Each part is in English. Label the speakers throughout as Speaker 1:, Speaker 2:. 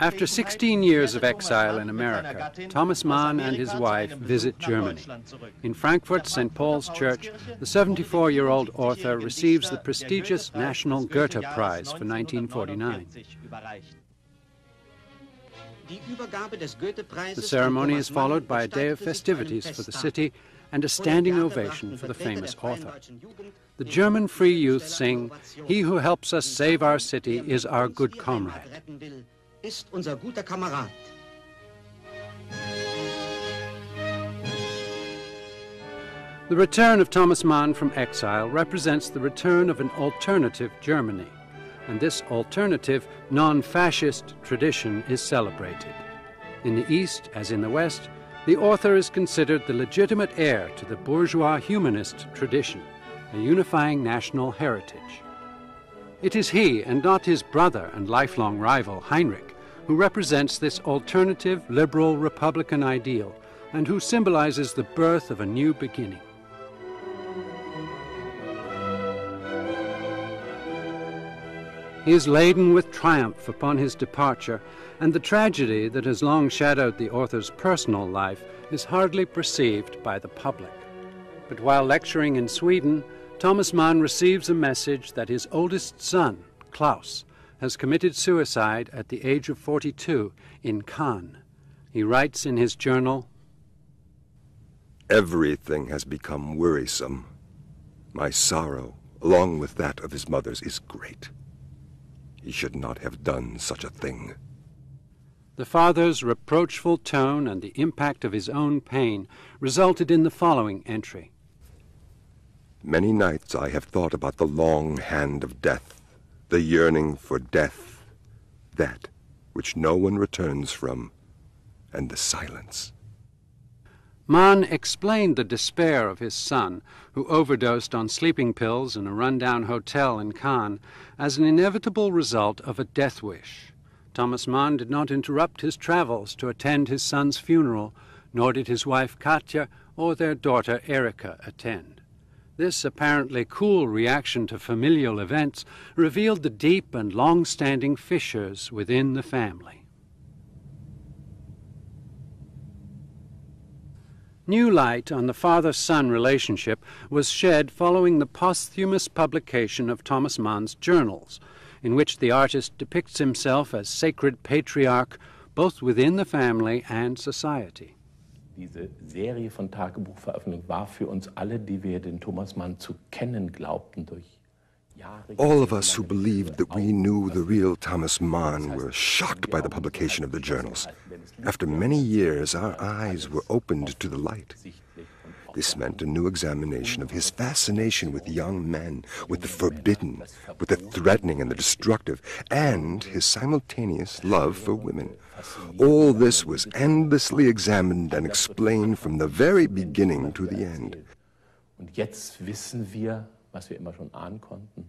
Speaker 1: After 16 years of exile in America, Thomas Mann and his wife visit Germany. In Frankfurt St. Paul's Church, the 74 year old author receives the prestigious National Goethe Prize for 1949. The ceremony is followed by a day of festivities for the city and a standing ovation for the famous author. The German free youth sing, He who helps us save our city is our good comrade. The return of Thomas Mann from exile represents the return of an alternative Germany, and this alternative, non fascist tradition is celebrated. In the East, as in the West, the author is considered the legitimate heir to the bourgeois humanist tradition, a unifying national heritage. It is he, and not his brother and lifelong rival, Heinrich, who represents this alternative liberal republican ideal and who symbolizes the birth of a new beginning. He is laden with triumph upon his departure, and the tragedy that has long shadowed the author's personal life is hardly perceived by the public. But while lecturing in Sweden, Thomas Mann receives a message that his oldest son, Klaus, has committed suicide at the age of 42 in Cannes. He writes in his journal
Speaker 2: Everything has become wearisome. My sorrow, along with that of his mother's, is great. He should not have done such a thing.
Speaker 1: The father's reproachful tone and the impact of his own pain resulted in the following entry.
Speaker 2: Many nights I have thought about the long hand of death, the yearning for death, that which no one returns from, and the silence.
Speaker 1: Mann explained the despair of his son, who overdosed on sleeping pills in a rundown hotel in Cannes, as an inevitable result of a death wish. Thomas Mann did not interrupt his travels to attend his son's funeral, nor did his wife Katja or their daughter Erika attend. This apparently cool reaction to familial events revealed the deep and long standing fissures within the family. New light on the father son relationship was shed following the posthumous publication of Thomas Mann's journals, in which the artist depicts himself as sacred patriarch both within the family and society.
Speaker 3: Diese Serie von Tagebuchveröffentlichungen war für uns alle, die wir den Thomas Mann zu kennen glaubten durch
Speaker 2: all of us who believed that we knew the real Thomas Mann were shocked by the publication of the journals. After many years, our eyes were opened to the light. This meant a new examination of his fascination with young men, with the forbidden, with the threatening and the destructive, and his simultaneous love for women. All this was endlessly examined and explained from the very beginning to the end.
Speaker 3: Und jetzt wissen wir, was wir immer schon ahnen konnten.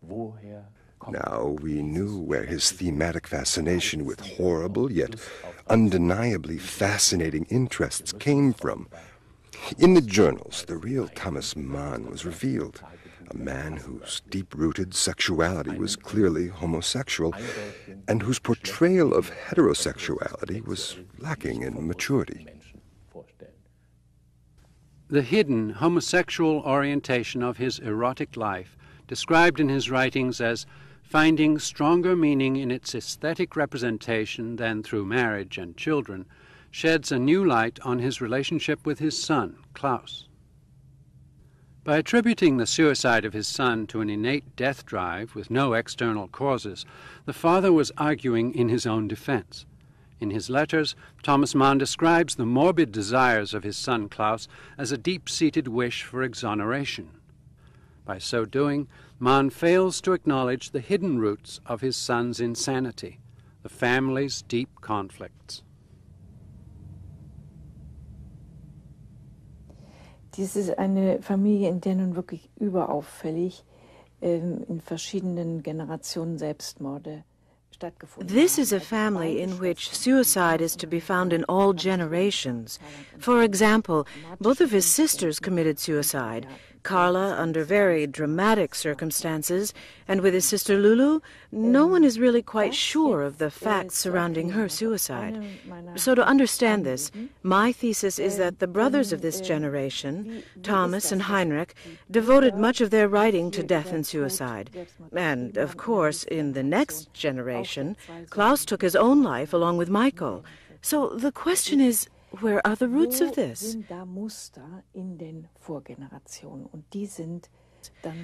Speaker 3: Woher
Speaker 2: now we knew where his thematic fascination with horrible yet undeniably fascinating interests came from. In the journals, the real Thomas Mann was revealed, a man whose deep rooted sexuality was clearly homosexual, and whose portrayal of heterosexuality was lacking in maturity.
Speaker 1: The hidden homosexual orientation of his erotic life, described in his writings as finding stronger meaning in its aesthetic representation than through marriage and children, sheds a new light on his relationship with his son, Klaus. By attributing the suicide of his son to an innate death drive with no external causes, the father was arguing in his own defense. In his letters, Thomas Mann describes the morbid desires of his son Klaus as a deep seated wish for exoneration. By so doing, Mann fails to acknowledge the hidden roots of his son's insanity, the family's deep conflicts.
Speaker 4: Dies ist eine Familie, in der nun wirklich überauffällig ähm, in verschiedenen Generationen Selbstmorde
Speaker 5: This is a family in which suicide is to be found in all generations. For example, both of his sisters committed suicide. Carla under very dramatic circumstances, and with his sister Lulu, no one is really quite sure of the facts surrounding her suicide. So, to understand this, my thesis is that the brothers of this generation, Thomas and Heinrich, devoted much of their writing to death and suicide. And, of course, in the next generation, Klaus took his own life along with Michael. So the question is where are the roots of this?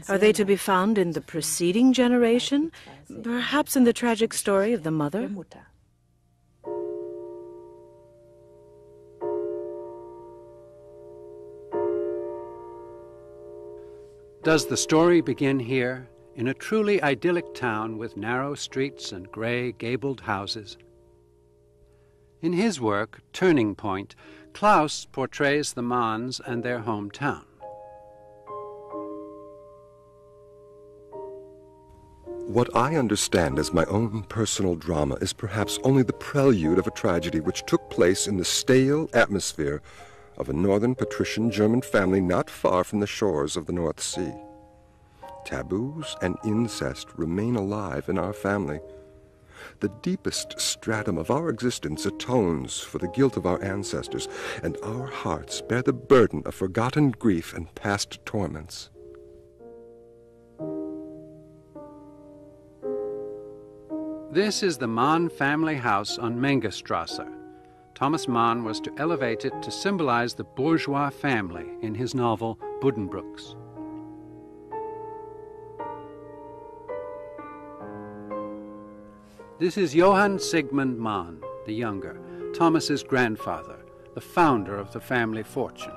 Speaker 5: Are they to be found in the preceding generation? Perhaps in the tragic story of the mother?
Speaker 1: Does the story begin here, in a truly idyllic town with narrow streets and gray gabled houses? In his work, Turning Point, Klaus portrays the Manns and their hometown.
Speaker 2: What I understand as my own personal drama is perhaps only the prelude of a tragedy which took place in the stale atmosphere of a northern patrician German family not far from the shores of the North Sea. Taboos and incest remain alive in our family the deepest stratum of our existence atones for the guilt of our ancestors, and our hearts bear the burden of forgotten grief and past torments.
Speaker 1: This is the Mann family house on Mengestrasse. Thomas Mann was to elevate it to symbolize the bourgeois family in his novel Buddenbrooks. This is Johann Sigmund Mann, the younger, Thomas's grandfather, the founder of the family fortune.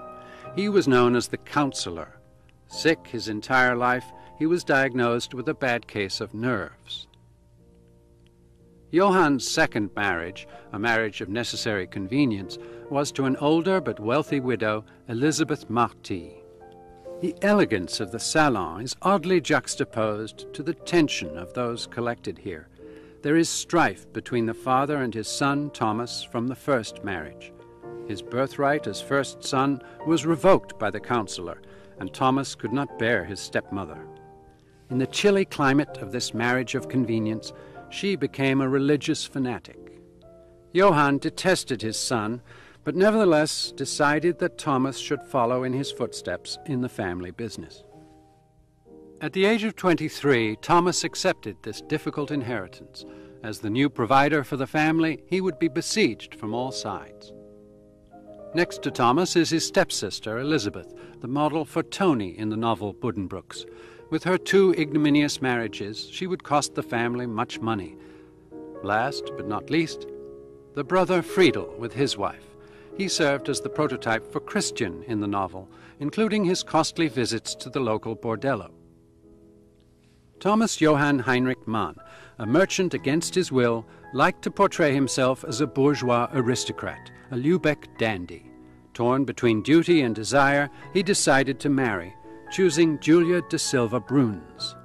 Speaker 1: He was known as the counselor. Sick his entire life, he was diagnosed with a bad case of nerves. Johann's second marriage, a marriage of necessary convenience, was to an older but wealthy widow, Elizabeth Marty. The elegance of the salon is oddly juxtaposed to the tension of those collected here. There is strife between the father and his son Thomas from the first marriage. His birthright as first son was revoked by the counselor, and Thomas could not bear his stepmother. In the chilly climate of this marriage of convenience, she became a religious fanatic. Johann detested his son, but nevertheless decided that Thomas should follow in his footsteps in the family business. At the age of 23, Thomas accepted this difficult inheritance. As the new provider for the family, he would be besieged from all sides. Next to Thomas is his stepsister, Elizabeth, the model for Tony in the novel Buddenbrooks. With her two ignominious marriages, she would cost the family much money. Last but not least, the brother Friedel with his wife. He served as the prototype for Christian in the novel, including his costly visits to the local bordello. Thomas Johann Heinrich Mann, a merchant against his will, liked to portray himself as a bourgeois aristocrat, a Lübeck dandy. Torn between duty and desire, he decided to marry, choosing Julia de Silva Bruhns.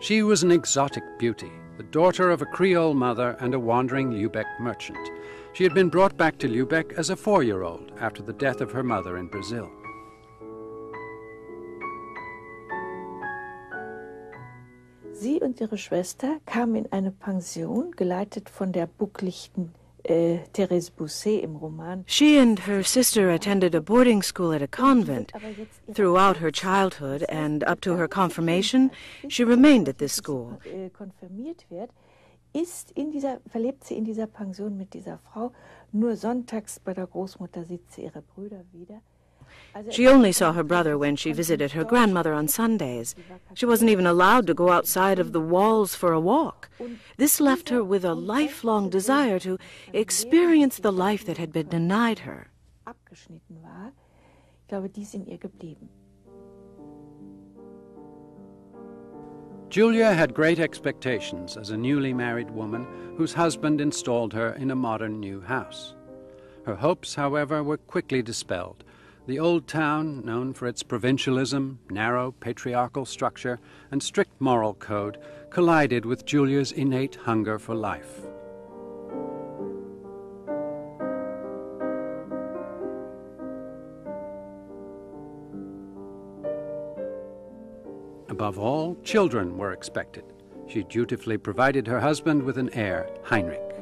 Speaker 1: She was an exotic beauty, the daughter of a Creole mother and a wandering Lübeck merchant. She had been brought back to Lübeck as a four year old after the death of her mother in Brazil.
Speaker 4: Sie und ihre Schwester kamen in eine Pension, geleitet von der bucklichten äh, Therese Bousset im Roman.
Speaker 5: She and her sister attended a boarding school at a convent. Throughout her childhood and up to her confirmation, she remained at this school.
Speaker 4: Äh, konfirmiert wird, ist in dieser, verlebt sie in dieser Pension mit dieser Frau. Nur sonntags bei der Großmutter sieht sie ihre Brüder wieder.
Speaker 5: She only saw her brother when she visited her grandmother on Sundays. She wasn't even allowed to go outside of the walls for a walk. This left her with a lifelong desire to experience the life that had been denied her.
Speaker 1: Julia had great expectations as a newly married woman whose husband installed her in a modern new house. Her hopes, however, were quickly dispelled the old town, known for its provincialism, narrow patriarchal structure, and strict moral code, collided with Julia's innate hunger for life. Above all, children were expected. She dutifully provided her husband with an heir, Heinrich.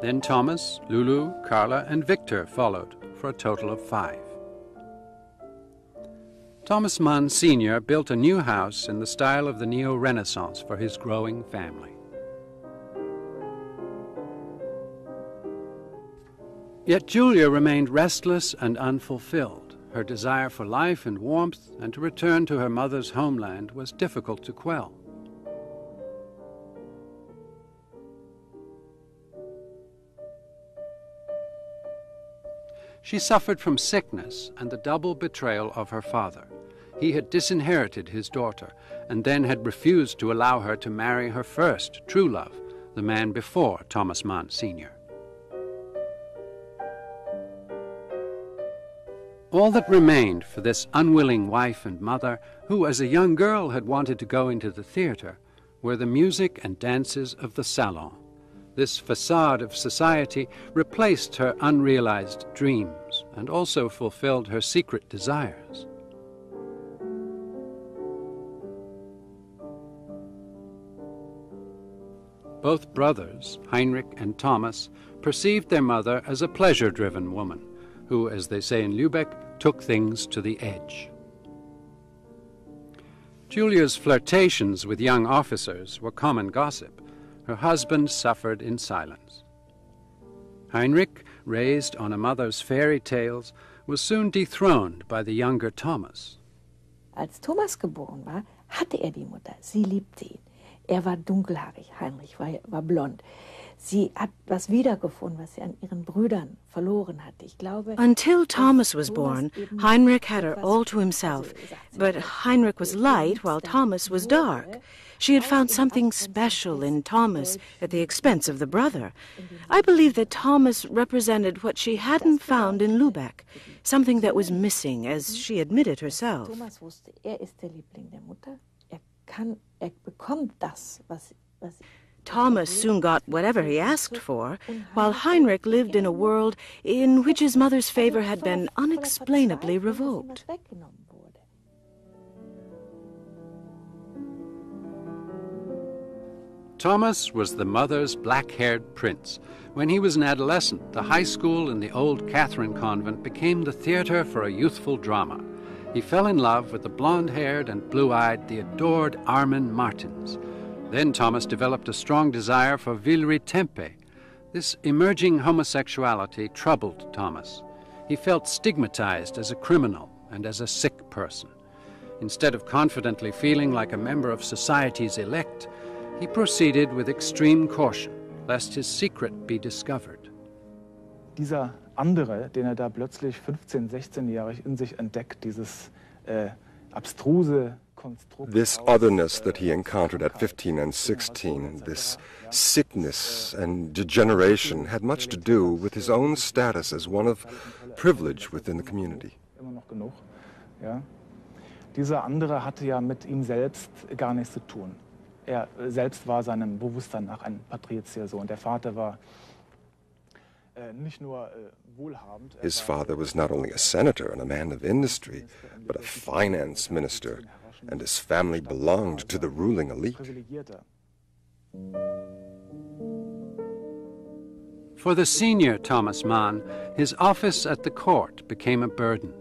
Speaker 1: Then Thomas, Lulu, Carla, and Victor followed for a total of five. Thomas Mann Sr. built a new house in the style of the Neo Renaissance for his growing family. Yet Julia remained restless and unfulfilled. Her desire for life and warmth and to return to her mother's homeland was difficult to quell. She suffered from sickness and the double betrayal of her father. He had disinherited his daughter and then had refused to allow her to marry her first true love, the man before Thomas Mann Sr. All that remained for this unwilling wife and mother, who as a young girl had wanted to go into the theatre, were the music and dances of the salon. This facade of society replaced her unrealized dreams and also fulfilled her secret desires. Both brothers, Heinrich and Thomas, perceived their mother as a pleasure driven woman who, as they say in Lübeck, took things to the edge. Julia's flirtations with young officers were common gossip, her husband suffered in silence. Heinrich, raised on a mother's fairy tales, was soon dethroned by the younger Thomas.
Speaker 4: Als Thomas geboren war, hatte er die Mutter. Sie liebte ihn. Er war dunkelhaarig, Heinrich war, war blond. Sie hat was wiedergefunden, was sie an ihren Brüdern verloren hatte. Ich glaube,
Speaker 5: Until Thomas was born, Heinrich had her all to himself. But Heinrich was light while Thomas was dark. She had found something special in Thomas at the expense of the brother. I believe that Thomas represented what she hadn't found in Lübeck, something that was missing, as she admitted herself.
Speaker 4: Thomas er ist der Liebling der Mutter. Er kann, er bekommt das, was, was
Speaker 5: Thomas soon got whatever he asked for, while Heinrich lived in a world in which his mother's favor had been unexplainably revoked.
Speaker 1: Thomas was the mother's black haired prince. When he was an adolescent, the high school in the old Catherine convent became the theater for a youthful drama. He fell in love with the blonde haired and blue eyed, the adored Armin Martens. Then Thomas developed a strong desire for Williram Timpe. This emerging homosexuality troubled Thomas. He felt stigmatized as a criminal and as a sick person. Instead of confidently feeling like a member of society's elect, he proceeded with extreme caution, lest his secret be discovered.
Speaker 6: Dieser andere, den er da plötzlich 15-, 16-jährig in sich entdeckt, dieses äh, abstruse
Speaker 2: This otherness that he encountered at 15 and 16, this sickness and degeneration, had much to do with his own status as one of privilege within the community.
Speaker 6: Immer noch genug. Ja. Dieser andere hatte ja mit ihm selbst gar nichts zu tun. Er selbst war seinem Bewusstsein nach ein Patriziersohn. Der Vater war äh, nicht nur äh, wohlhabend. er
Speaker 2: His father was not only a senator and a man of industry, but a finance minister, and his family belonged to the ruling elite.
Speaker 1: For the senior Thomas Mann, his office at the court became a burden.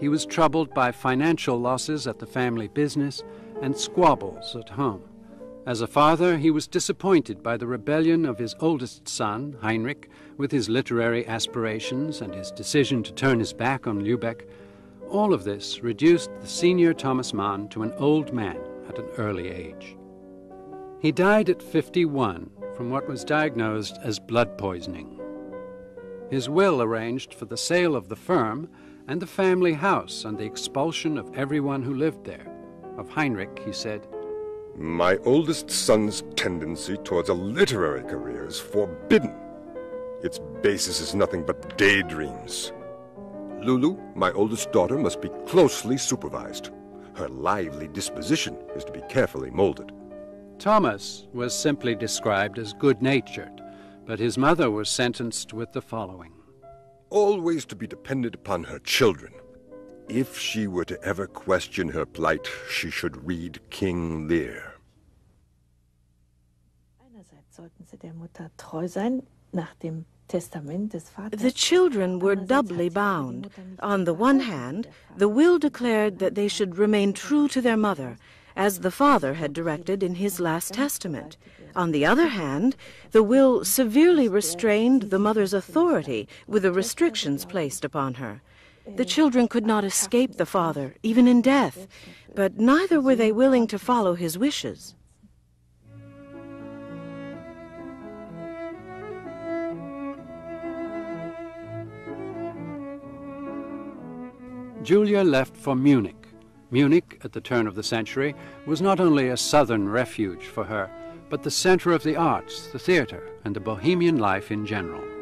Speaker 1: He was troubled by financial losses at the family business and squabbles at home. As a father, he was disappointed by the rebellion of his oldest son, Heinrich, with his literary aspirations and his decision to turn his back on Lübeck. All of this reduced the senior Thomas Mann to an old man at an early age. He died at 51 from what was diagnosed as blood poisoning. His will arranged for the sale of the firm and the family house and the expulsion of everyone who lived there. Of Heinrich, he said,
Speaker 2: My oldest son's tendency towards a literary career is forbidden. Its basis is nothing but daydreams. Lulu, my oldest daughter, must be closely supervised. Her lively disposition is to be carefully molded.
Speaker 1: Thomas was simply described as good natured, but his mother was sentenced with the following
Speaker 2: Always to be dependent upon her children. If she were to ever question her plight, she should read King Lear.
Speaker 4: Einerseits sollten sie der Mutter treu sein, nach dem Testament des Vaters.
Speaker 5: The children were doubly bound. On the one hand, the will declared that they should remain true to their mother, as the father had directed in his last testament. On the other hand, the will severely restrained the mother's authority with the restrictions placed upon her. The children could not escape the father, even in death, but neither were they willing to follow his wishes.
Speaker 1: Julia left for Munich. Munich, at the turn of the century, was not only a southern refuge for her, but the center of the arts, the theater, and the bohemian life in general.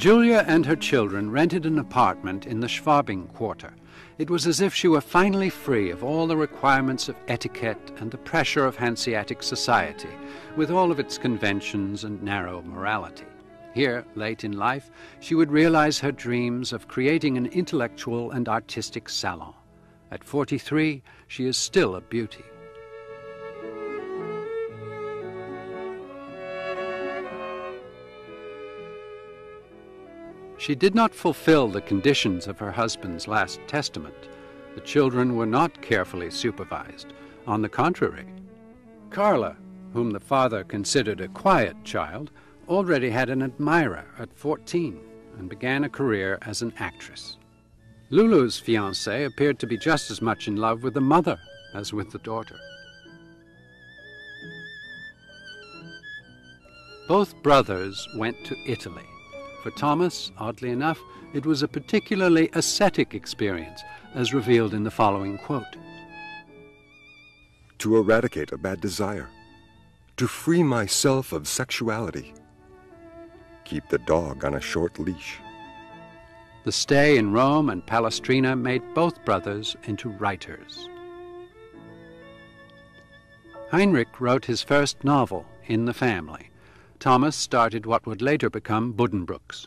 Speaker 1: Julia and her children rented an apartment in the Schwabing quarter. It was as if she were finally free of all the requirements of etiquette and the pressure of Hanseatic society, with all of its conventions and narrow morality. Here, late in life, she would realize her dreams of creating an intellectual and artistic salon. At 43, she is still a beauty. She did not fulfill the conditions of her husband's last testament. The children were not carefully supervised. On the contrary, Carla, whom the father considered a quiet child, already had an admirer at 14 and began a career as an actress. Lulu's fiance appeared to be just as much in love with the mother as with the daughter. Both brothers went to Italy. For Thomas, oddly enough, it was a particularly ascetic experience, as revealed in the following quote
Speaker 2: To eradicate a bad desire, to free myself of sexuality, keep the dog on a short leash.
Speaker 1: The stay in Rome and Palestrina made both brothers into writers. Heinrich wrote his first novel, In the Family. Thomas started what would later become Buddenbrooks.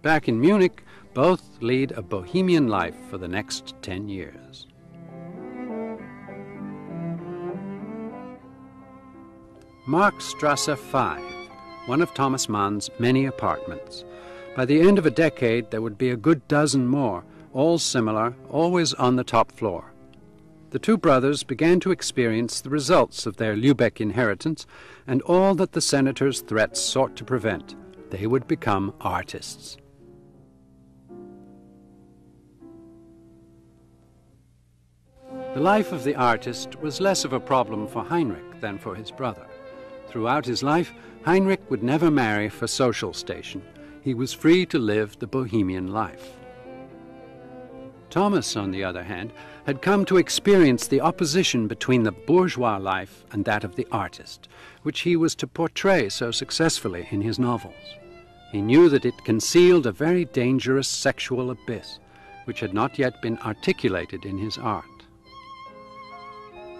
Speaker 1: Back in Munich, both lead a bohemian life for the next 10 years. Markstrasse 5, one of Thomas Mann's many apartments. By the end of a decade, there would be a good dozen more, all similar, always on the top floor the two brothers began to experience the results of their Lübeck inheritance and all that the senator's threats sought to prevent. They would become artists. The life of the artist was less of a problem for Heinrich than for his brother. Throughout his life, Heinrich would never marry for social station. He was free to live the bohemian life. Thomas, on the other hand, had come to experience the opposition between the bourgeois life and that of the artist, which he was to portray so successfully in his novels. He knew that it concealed a very dangerous sexual abyss, which had not yet been articulated in his art.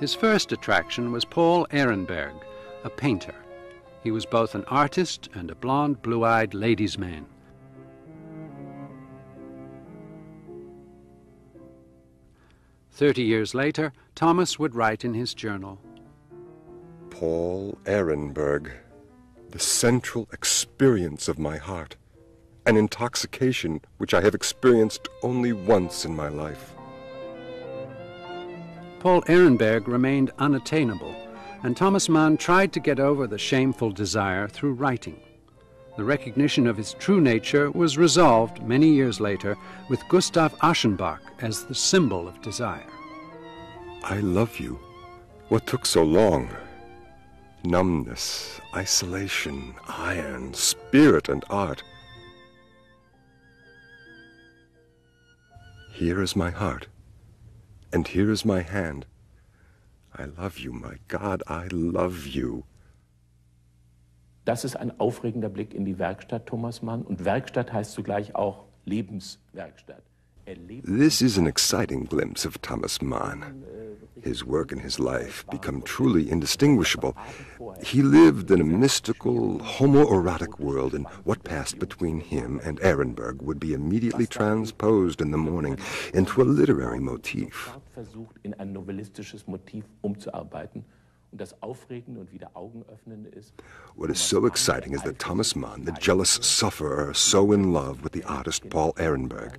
Speaker 1: His first attraction was Paul Ehrenberg, a painter. He was both an artist and a blond, blue eyed ladies' man. Thirty years later, Thomas would write in his journal
Speaker 2: Paul Ehrenberg, the central experience of my heart, an intoxication which I have experienced only once in my life.
Speaker 1: Paul Ehrenberg remained unattainable, and Thomas Mann tried to get over the shameful desire through writing. The recognition of his true nature was resolved many years later with Gustav Aschenbach as the symbol of desire.
Speaker 2: I love you. What took so long? Numbness, isolation, iron, spirit, and art. Here is my heart, and here is my hand. I love you, my God, I love you.
Speaker 3: Das ist ein aufregender Blick in die Werkstatt Thomas Mann. Und Werkstatt heißt zugleich auch Lebenswerkstatt.
Speaker 2: This is an exciting glimpse of Thomas Mann. his work and his life become truly indistinguishable, he lived in a mystical, homoerotic world, and what passed between him and Ehrenberg would be immediately transposed in the morning into a literary motif. What is so exciting is that Thomas Mann, the jealous sufferer, so in love with the artist Paul Ehrenberg,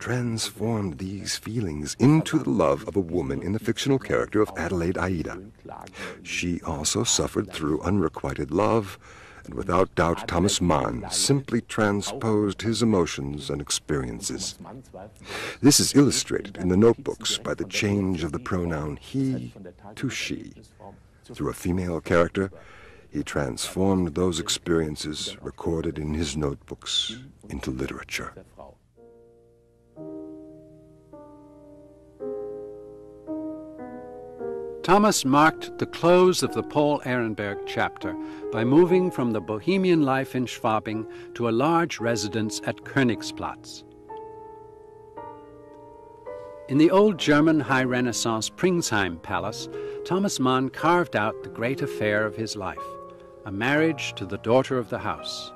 Speaker 2: transformed these feelings into the love of a woman in the fictional character of Adelaide Aida. She also suffered through unrequited love, and without doubt Thomas Mann simply transposed his emotions and experiences. This is illustrated in the notebooks by the change of the pronoun he to she. Through a female character, he transformed those experiences recorded in his notebooks into literature.
Speaker 1: Thomas marked the close of the Paul Ehrenberg chapter by moving from the bohemian life in Schwabing to a large residence at Königsplatz. In the old German High Renaissance Pringsheim Palace, Thomas Mann carved out the great affair of his life a marriage to the daughter of the house.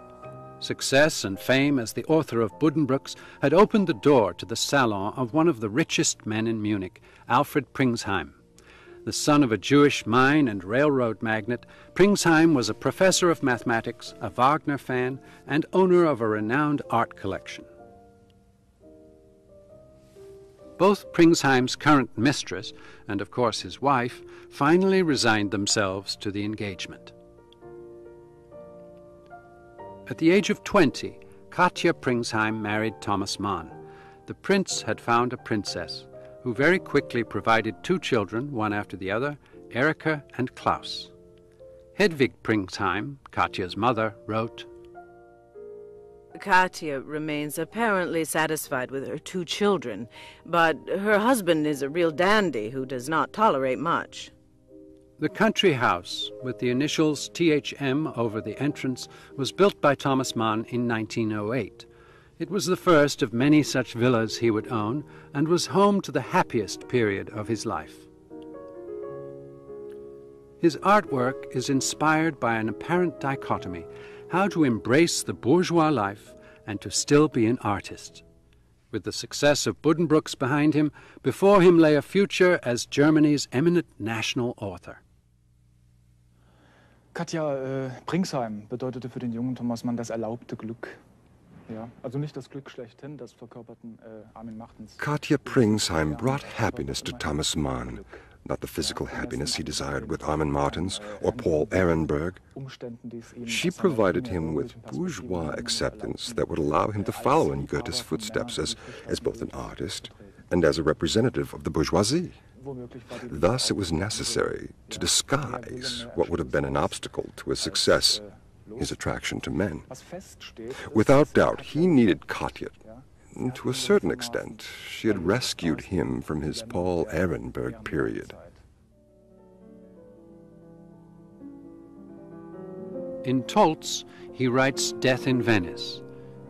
Speaker 1: Success and fame as the author of Buddenbrooks had opened the door to the salon of one of the richest men in Munich, Alfred Pringsheim. The son of a Jewish mine and railroad magnate, Pringsheim was a professor of mathematics, a Wagner fan, and owner of a renowned art collection. Both Pringsheim's current mistress, and of course his wife, finally resigned themselves to the engagement. At the age of 20, Katja Pringsheim married Thomas Mann. The prince had found a princess who very quickly provided two children, one after the other, Erika and Klaus. Hedwig Pringsheim, Katja's mother, wrote,
Speaker 5: Katja remains apparently satisfied with her two children, but her husband is a real dandy who does not tolerate much.
Speaker 1: The country house, with the initials THM over the entrance, was built by Thomas Mann in 1908. It was the first of many such villas he would own and was home to the happiest period of his life. His artwork is inspired by an apparent dichotomy how to embrace the bourgeois life and to still be an artist. With the success of Buddenbrooks behind him, before him lay a future as Germany's eminent national author.
Speaker 6: Katja äh, Pringsheim bedeutete für den jungen Thomas Mann das erlaubte Glück.
Speaker 2: Äh, Katja Pringsheim brought happiness to Thomas Mann, not the physical happiness he desired with Armin Martens or Paul Ehrenberg. She provided him with bourgeois acceptance that would allow him to follow in Goethe's footsteps as, as both an artist and as a representative of the bourgeoisie. Thus, it was necessary to disguise what would have been an obstacle to his success his attraction to men. Without doubt, he needed Katja. To a certain extent, she had rescued him from his Paul Ehrenberg period.
Speaker 1: In Tölz, he writes Death in Venice.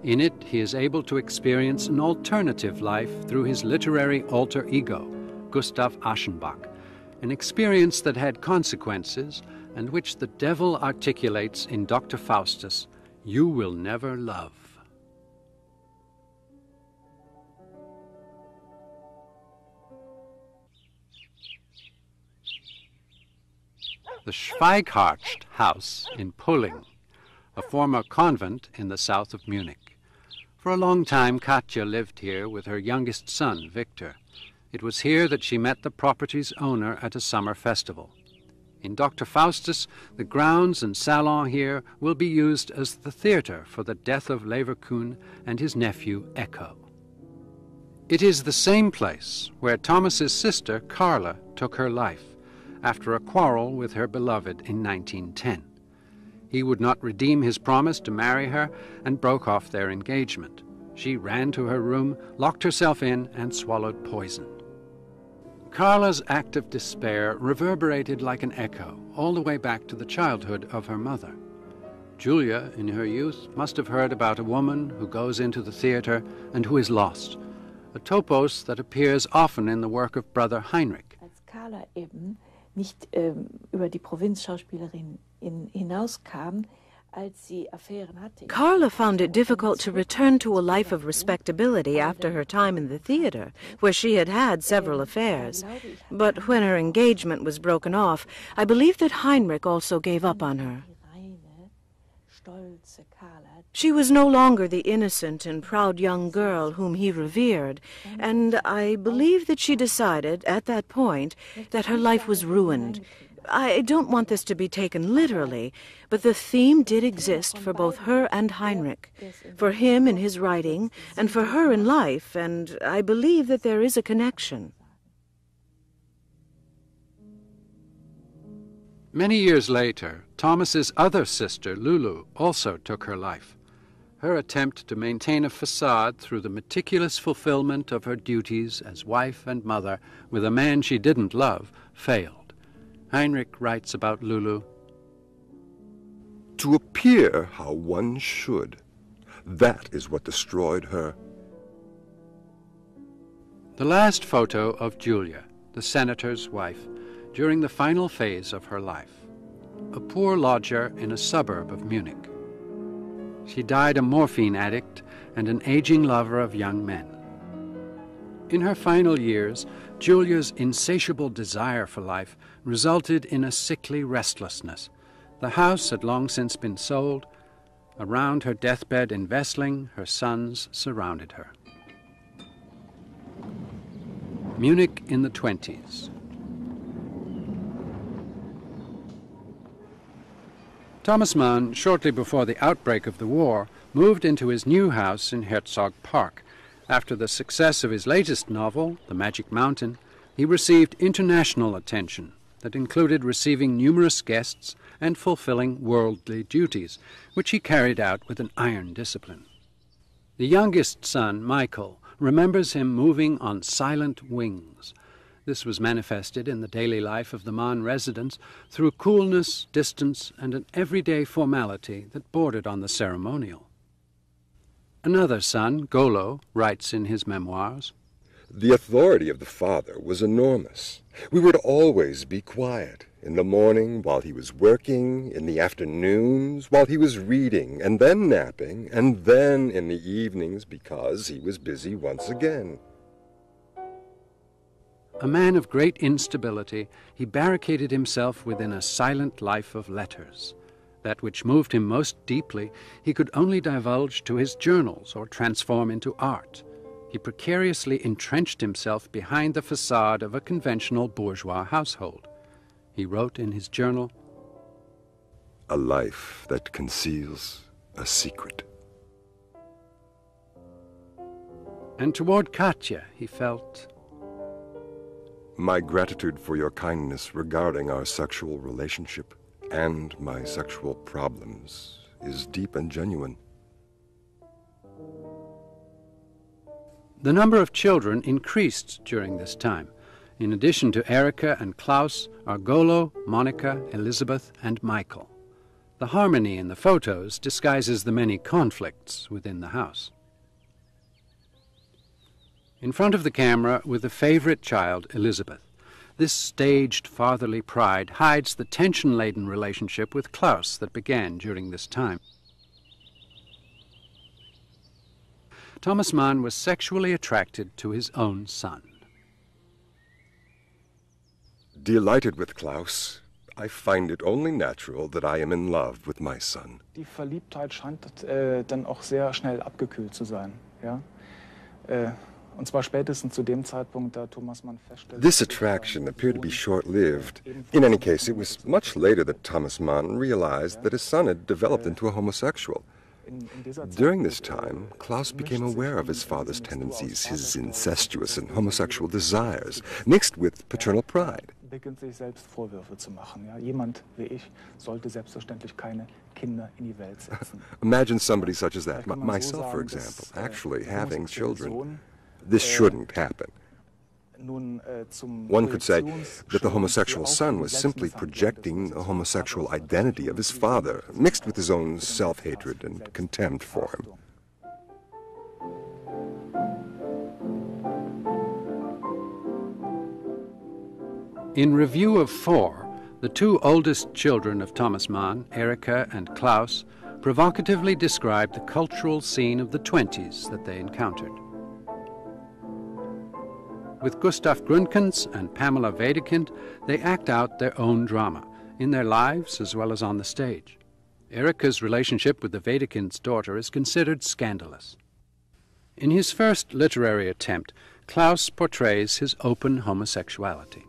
Speaker 1: In it, he is able to experience an alternative life through his literary alter ego, Gustav Aschenbach, an experience that had consequences and which the devil articulates in Dr. Faustus You will never love. The Schweighardt House in Polling, a former convent in the south of Munich. For a long time, Katja lived here with her youngest son, Victor. It was here that she met the property's owner at a summer festival. In Dr. Faustus, the grounds and salon here will be used as the theater for the death of Leverkühn and his nephew Echo. It is the same place where Thomas's sister Carla took her life after a quarrel with her beloved in 1910. He would not redeem his promise to marry her and broke off their engagement. She ran to her room, locked herself in, and swallowed poison. Carla's act of despair reverberated like an echo all the way back to the childhood of her mother. Julia, in her youth, must have heard about a woman who goes into the theater and who is lost, a topos that appears often in the work of Brother Heinrich,
Speaker 4: eben nicht ähm, über die Provinzschauspielerin in, hinauskam,
Speaker 5: Carla found it difficult to return to a life of respectability after her time in the theater, where she had had several ähm, affairs. But when her engagement was broken off, I believe that Heinrich also gave up on her. She was no longer the innocent and proud young girl whom he revered, and I believe that she decided, at that point, that her life was ruined. I don't want this to be taken literally, but the theme did exist for both her and Heinrich, for him in his writing, and for her in life, and I believe that there is a connection.
Speaker 1: Many years later, Thomas's other sister, Lulu, also took her life. Her attempt to maintain a facade through the meticulous fulfillment of her duties as wife and mother with a man she didn't love failed. Heinrich writes about Lulu
Speaker 2: To appear how one should, that is what destroyed her.
Speaker 1: The last photo of Julia, the senator's wife, during the final phase of her life, a poor lodger in a suburb of Munich. She died a morphine addict and an aging lover of young men. In her final years, Julia's insatiable desire for life resulted in a sickly restlessness. The house had long since been sold. Around her deathbed in Wessling, her sons surrounded her. Munich in the 20s. Thomas Mann, shortly before the outbreak of the war, moved into his new house in Herzog Park. After the success of his latest novel, The Magic Mountain, he received international attention that included receiving numerous guests and fulfilling worldly duties, which he carried out with an iron discipline. The youngest son, Michael, remembers him moving on silent wings, this was manifested in the daily life of the Mann residents through coolness, distance, and an everyday formality that bordered on the ceremonial. Another son, Golo, writes in his memoirs
Speaker 2: The authority of the father was enormous. We would always be quiet. In the morning, while he was working, in the afternoons, while he was reading, and then napping, and then in the evenings because he was busy once again.
Speaker 1: A man of great instability, he barricaded himself within a silent life of letters. That which moved him most deeply he could only divulge to his journals or transform into art. He precariously entrenched himself behind the facade of a conventional bourgeois household. He wrote in his journal
Speaker 2: A life that conceals a secret.
Speaker 1: And toward Katja he felt
Speaker 2: my gratitude for your kindness regarding our sexual relationship and my sexual problems is deep and genuine.
Speaker 1: The number of children increased during this time. In addition to Erika and Klaus are Golo, Monika, Elizabeth, and Michael. The harmony in the photos disguises the many conflicts within the house. In front of the camera with the favorite child, Elizabeth. This staged fatherly pride hides the tension laden relationship with Klaus that began during this time. Thomas Mann was sexually attracted to his own son.
Speaker 2: Delighted with Klaus, I find it only natural that I am in love with my son.
Speaker 6: Die Verliebtheit scheint äh, dann auch sehr schnell abgekühlt zu sein. Ja? Äh,
Speaker 2: This attraction appeared to be short lived. In any case, it was much later that Thomas Mann realized that his son had developed into a homosexual. During this time, Klaus became aware of his father's tendencies, his incestuous and homosexual desires, mixed with paternal pride. Imagine somebody such as that, myself, for example, actually having children. This shouldn't happen. One could say that the homosexual son was simply projecting the homosexual identity of his father, mixed with his own self hatred and contempt for him.
Speaker 1: In Review of Four, the two oldest children of Thomas Mann, Erika and Klaus, provocatively describe the cultural scene of the 20s that they encountered. With Gustav Gründgens and Pamela Wedekind, they act out their own drama, in their lives as well as on the stage. Erika's relationship with the Wedekind's daughter is considered scandalous. In his first literary attempt, Klaus portrays his open homosexuality.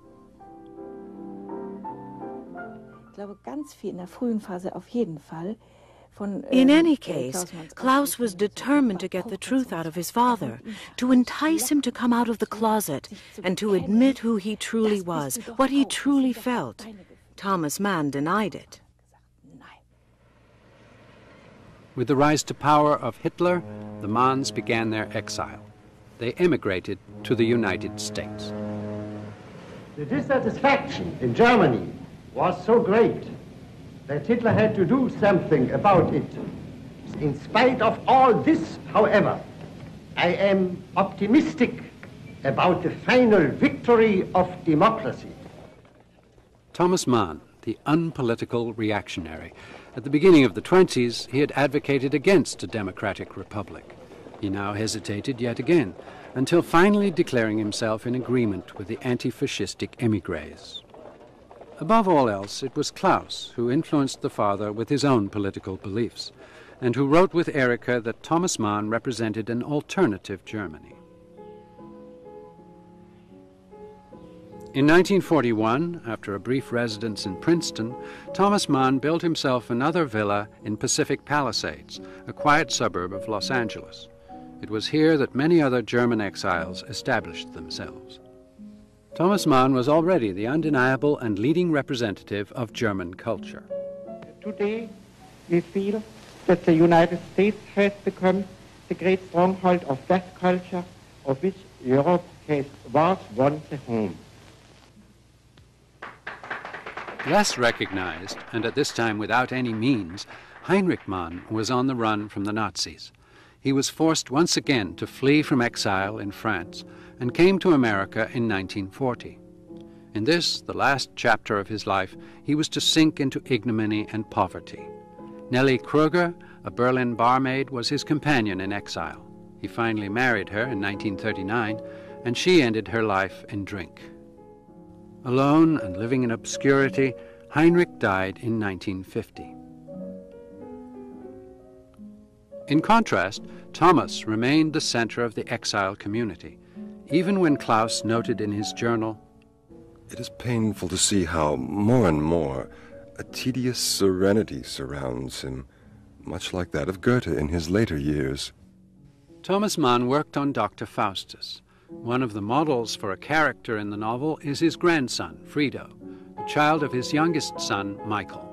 Speaker 4: Ich glaube, ganz viel in der frühen Phase auf jeden Fall
Speaker 5: in any case, Klaus was determined to get the truth out of his father, to entice him to come out of the closet, and to admit who he truly was, what he truly felt. Thomas Mann denied it.
Speaker 1: With the rise to power of Hitler, the Manns began their exile. They emigrated to the United States.
Speaker 7: The dissatisfaction in Germany was so great that Hitler had to do something about it. In spite of all this, however, I am optimistic about the final victory of democracy.
Speaker 1: Thomas Mann, the unpolitical reactionary. At the beginning of the 20s, he had advocated against a democratic republic. He now hesitated yet again, until finally declaring himself in agreement with the anti fascistic emigres. Above all else, it was Klaus who influenced the father with his own political beliefs, and who wrote with Erika that Thomas Mann represented an alternative Germany. In 1941, after a brief residence in Princeton, Thomas Mann built himself another villa in Pacific Palisades, a quiet suburb of Los Angeles. It was here that many other German exiles established themselves. Thomas Mann was already the undeniable and leading representative of German culture.
Speaker 8: Today, we feel that the United States has become the great stronghold of that culture of which Europe has, was once a home.
Speaker 1: Less recognized, and at this time without any means, Heinrich Mann was on the run from the Nazis. He was forced once again to flee from exile in France and came to America in 1940. In this, the last chapter of his life, he was to sink into ignominy and poverty. Nelly Kröger, a Berlin barmaid, was his companion in exile. He finally married her in 1939, and she ended her life in drink. Alone and living in obscurity, Heinrich died in 1950. In contrast, Thomas remained the center of the exile community even when Klaus noted in his journal,
Speaker 2: It is painful to see how, more and more, a tedious serenity surrounds him, much like that of Goethe in his later years.
Speaker 1: Thomas Mann worked on Dr. Faustus. One of the models for a character in the novel is his grandson, Frido, the child of his youngest son, Michael.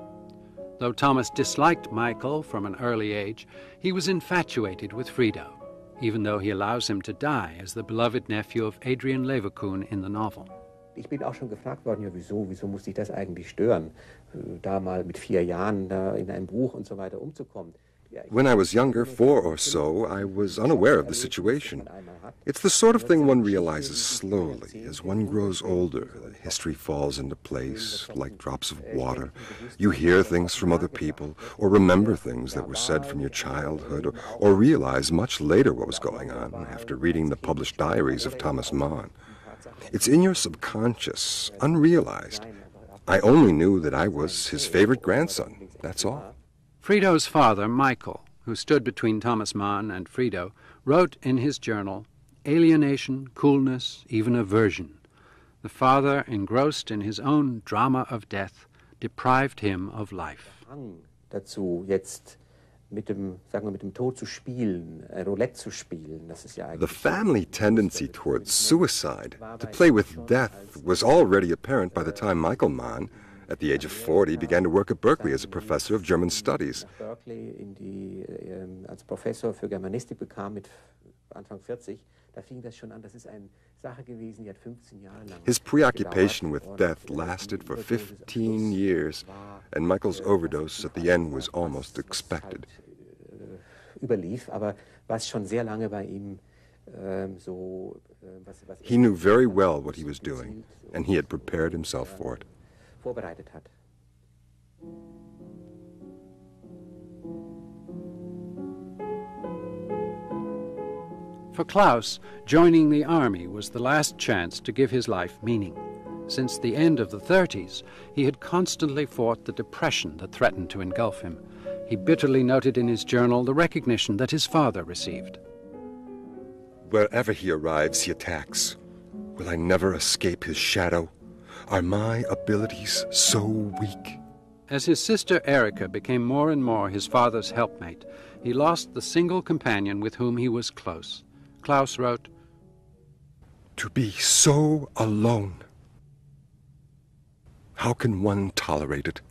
Speaker 1: Though Thomas disliked Michael from an early age, he was infatuated with Frido even though he allows him to die as the beloved nephew of Adrian Leverkühn in the novel.
Speaker 9: Ich bin auch schon gefragt worden, ja wieso, wieso muss ich das eigentlich stören, äh, da mal mit vier Jahren da in einem Buch und so weiter umzukommen.
Speaker 2: When I was younger, four or so, I was unaware of the situation. It's the sort of thing one realizes slowly as one grows older. History falls into place like drops of water. You hear things from other people, or remember things that were said from your childhood, or, or realize much later what was going on after reading the published diaries of Thomas Mann. It's in your subconscious, unrealized. I only knew that I was his favorite grandson, that's all.
Speaker 1: Frido's father, Michael, who stood between Thomas Mann and Frido, wrote in his journal alienation, coolness, even aversion. The father, engrossed in his own drama of death, deprived him of life.
Speaker 9: Dazu jetzt mit dem, sagen wir, mit dem Tod zu spielen, äh, Roulette zu spielen, das ist ja
Speaker 2: The family tendency towards suicide, to play with death, was already apparent by the time Michael Mann at the age of 40, began to work at Berkeley as a professor of German studies.
Speaker 9: Berkeley in die, ähm, als Professor für Germanistik bekam mit Anfang 40, da fing das schon an. Das ist eine Sache gewesen, die hat 15 Jahre lang.
Speaker 2: His preoccupation with death lasted for 15 years, and Michael's overdose at the end was almost expected.
Speaker 9: Äh, überlief, aber was schon sehr lange bei ihm ähm, äh,
Speaker 2: He knew er very well what he was doing, and he had prepared himself for it.
Speaker 1: For Klaus, joining the army was the last chance to give his life meaning. Since the end of the 30s, he had constantly fought the depression that threatened to engulf him. He bitterly noted in his journal the recognition that his father received.
Speaker 2: Wherever he arrives, he attacks. Will I never escape his shadow? Are my abilities so weak?
Speaker 1: As his sister Erika became more and more his father's helpmate, he lost the single companion with whom he was close. Klaus wrote,
Speaker 2: To be so alone. How can one tolerate it?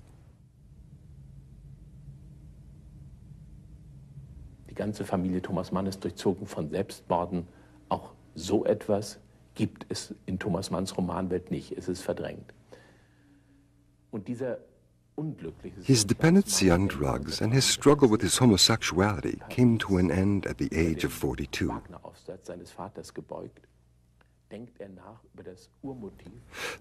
Speaker 3: Die ganze Familie Thomas Mann ist durchzogen von Selbstmorden. Auch so etwas gibt es in Thomas Manns Romanwelt nicht. Es ist verdrängt. Und dieser
Speaker 2: His dependency on drugs and his struggle with his homosexuality came to an end at the age of 42. Er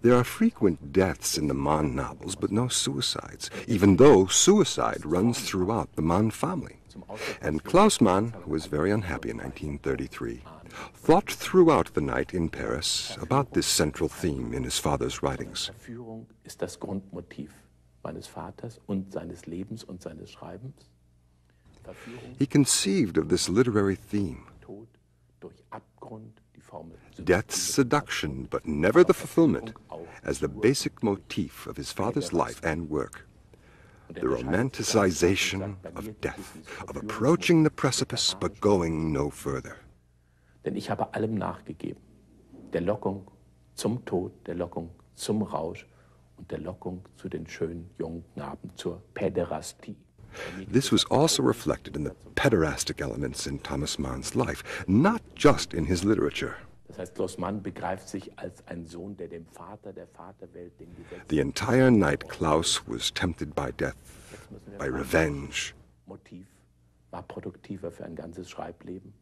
Speaker 2: there are frequent deaths in the Mann novels, but no suicides, even though suicide runs throughout the Mann family. And Klaus Mann, who was very unhappy in 1933, thought throughout the night in Paris about this central theme in his father's writings.
Speaker 3: ist das Grundmotiv meines Vaters und seines Lebens und seines Schreibens.
Speaker 2: He conceived of this literary theme death's seduction, but never the fulfillment, as the basic motif of his father's life and work. The romanticization of death, of approaching the precipice but going no further.
Speaker 3: Denn ich habe allem nachgegeben. Der Lockung zum Tod, der Lockung zum Rausch und der Lockung zu den schönen jungen Knaben, zur Päderastie.
Speaker 2: This was also reflected in the pederastic elements in Thomas Mann's life, not just in his literature.
Speaker 3: Das heißt, Klaus Mann begreift sich als ein Sohn, der dem Vater der Vaterwelt den Gesetz
Speaker 2: The entire night Klaus was tempted by death, by revenge.
Speaker 3: Motiv war produktiver für ein ganzes Schreibleben.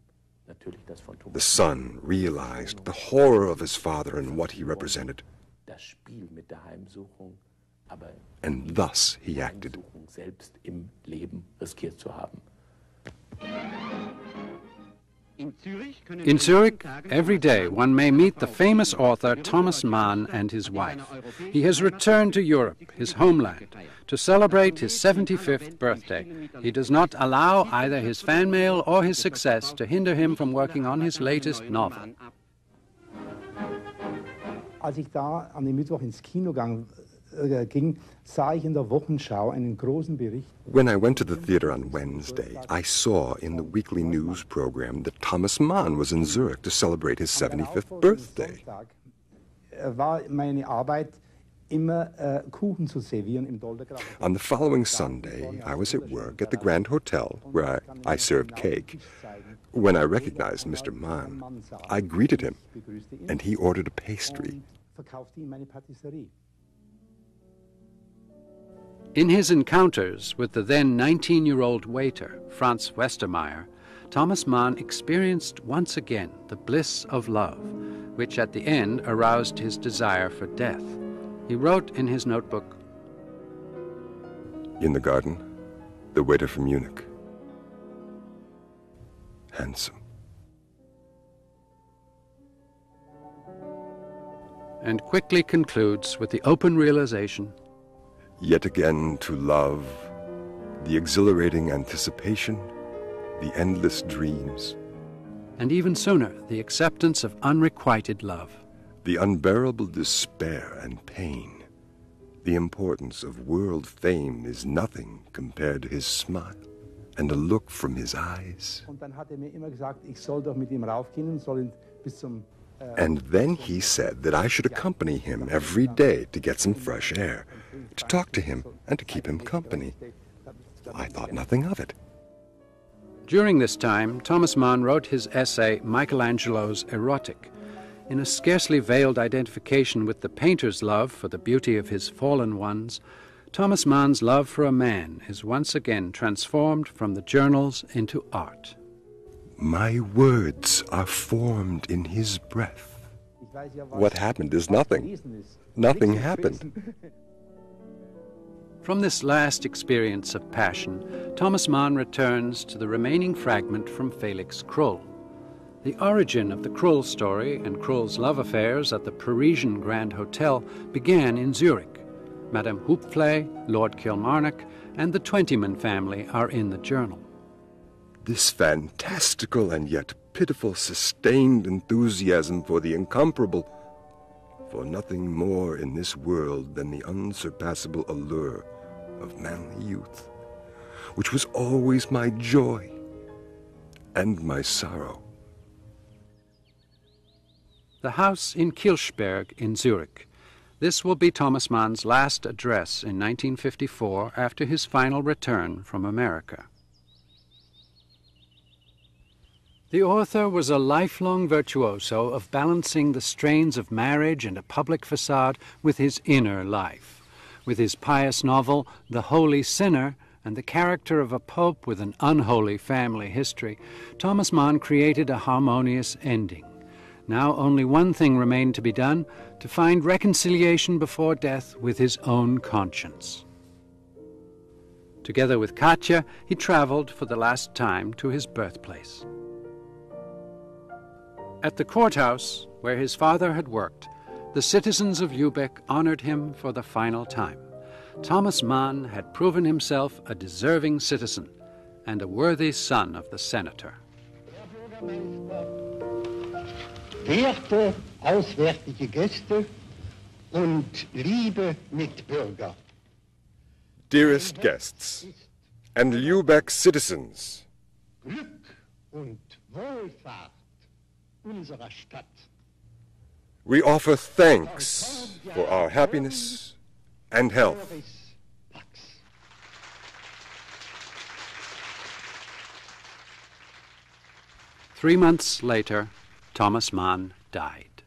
Speaker 3: Natürlich das von Thomas.
Speaker 2: The son realized the horror of his father and what he represented,
Speaker 3: Das Spiel mit der Heimsuchung, aber
Speaker 2: and thus he acted.
Speaker 3: Selbst im Leben riskiert zu haben.
Speaker 1: In Zurich, every day one may meet the famous author Thomas Mann and his wife. He has returned to Europe, his homeland, to celebrate his 75th birthday. He does not allow either his fan mail or his success to hinder him from working on his latest novel.
Speaker 10: Als ich da an dem Mittwoch ins Kino gang, Äh, ging, sah ich in der Wochenschau einen großen Bericht.
Speaker 2: When I went to the theater on Wednesday, I saw in the weekly news program that Thomas Mann was in Zurich to celebrate his 75th birthday.
Speaker 10: Äh, war meine Arbeit immer äh, Kuchen zu servieren im
Speaker 2: On the following Sunday, I was at work at the Grand Hotel where I, I served cake. When I recognized Mr. Mann, I greeted him, and he ordered a pastry.
Speaker 1: In his encounters with the then 19 year old waiter, Franz Westermeier, Thomas Mann experienced once again the bliss of love, which at the end aroused his desire for death. He wrote in his notebook
Speaker 2: In the garden, the waiter from Munich. Handsome.
Speaker 1: and quickly concludes with the open realization
Speaker 2: Yet again to love, the exhilarating anticipation, the endless dreams,
Speaker 1: and even sooner, the acceptance of unrequited love.
Speaker 2: the unbearable despair and pain. The importance of world fame is nothing compared to his smile and a look from his eyes.
Speaker 10: Und dann hat er mir immer gesagt, ich soll doch mit ihm raufgehen soll ihn bis zum
Speaker 2: And then he said that I should accompany him every day to get some fresh air, to talk to him, and to keep him company. I thought nothing of it.
Speaker 1: During this time, Thomas Mann wrote his essay Michelangelo's Erotic. In a scarcely veiled identification with the painter's love for the beauty of his fallen ones, Thomas Mann's love for a man is once again transformed from the journals into art.
Speaker 2: My words are formed in his breath. What happened is nothing. Nothing happened.
Speaker 1: From this last experience of passion, Thomas Mann returns to the remaining fragment from Felix Krull. The origin of the Krull story and Krull's love affairs at the Parisian Grand Hotel began in Zurich. Madame Houpflé, Lord Kilmarnock, and the Twentyman family are in the journal.
Speaker 2: This fantastical and yet pitiful sustained enthusiasm for the incomparable, for nothing more in this world than the unsurpassable allure of manly youth, which was always my joy and my sorrow.
Speaker 1: The house in Kilchberg in Zurich. This will be Thomas Mann's last address in 1954 after his final return from America. The author was a lifelong virtuoso of balancing the strains of marriage and a public facade with his inner life. With his pious novel, The Holy Sinner, and the character of a pope with an unholy family history, Thomas Mann created a harmonious ending. Now only one thing remained to be done to find reconciliation before death with his own conscience. Together with Katja, he traveled for the last time to his birthplace. At the courthouse, where his father had worked, the citizens of Lübeck honored him for the final time. Thomas Mann had proven himself a deserving citizen and a worthy son of the senator.
Speaker 7: Werte auswärtige Gäste und liebe Mitbürger.
Speaker 2: Dearest guests and Lübeck citizens,
Speaker 7: Glück und Wohlfahrt unserer Stadt.
Speaker 2: We offer thanks for our happiness and health.
Speaker 1: Three months later, Thomas Mann died.